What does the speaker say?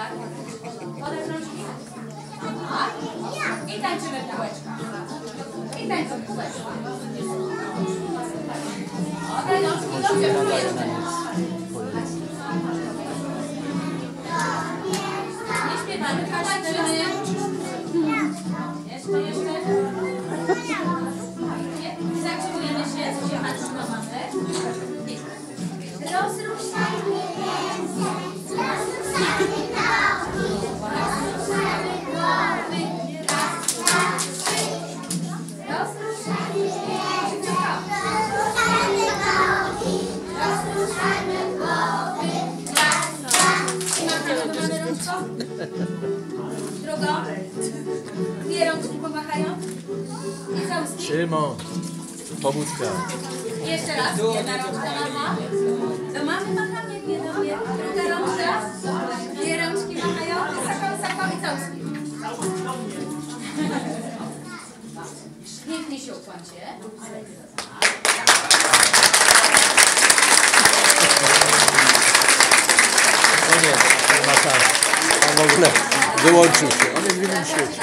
tak? Podaj rączki. Tak. I tańczymy kółeczka. I tańczymy kółeczka. Podaj rączki, dobrze, kółeczka. Nie śpiewamy. Jeszcze, jeszcze. Się, co się. Rozruszajmy ręce. Rozruszajmy Drugą? Dwie rączki pomachają? I całuski? Szymon, pobudka. Jeszcze raz, jedna rączka mama. Do mamy machamy, nie do mnie. Druga rączka. Dwie rączki machają. Sakał, sakał i całuski. Pięknie się ukłoncie. No nie, ma. Można, wyłączył się, ale w innym świecie.